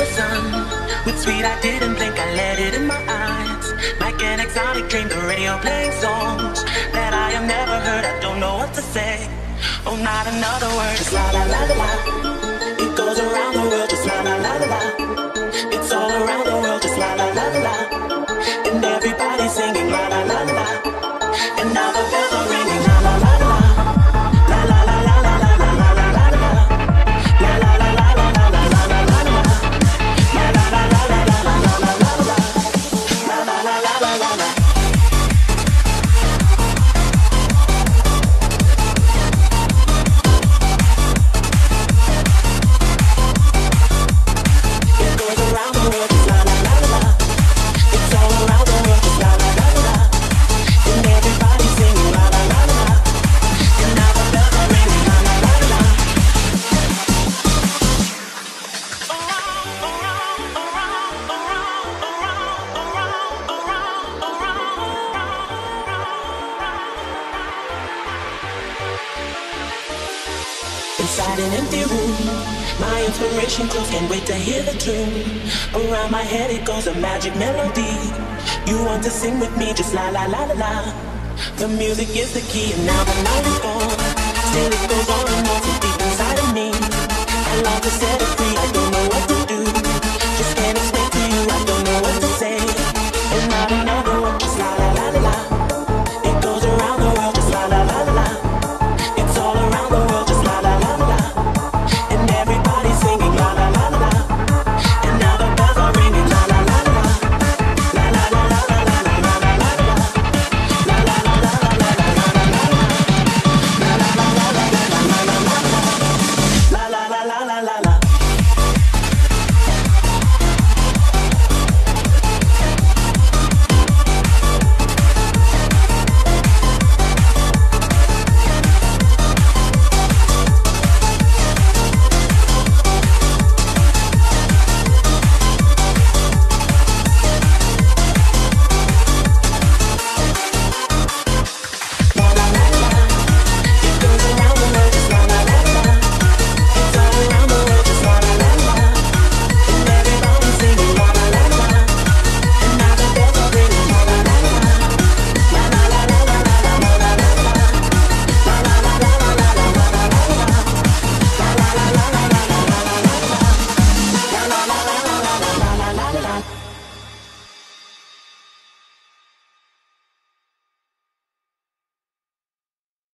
With sweet, I didn't blink, I let it in my eyes. Like an exotic dream, the radio playing songs that I have never heard. I don't know what to say. Oh, not another word. Just la la la la la. It goes around the world. Just la la la la la. It's all around the world. Just la la la la la. And everybody's singing Inside an empty room, my inspiration close, can't wait to hear the tune. Around my head it goes a magic melody. You want to sing with me, just la la la la la. The music is the key, and now the night is gone. Still it goes on and on, deep inside of me. I love to set it free,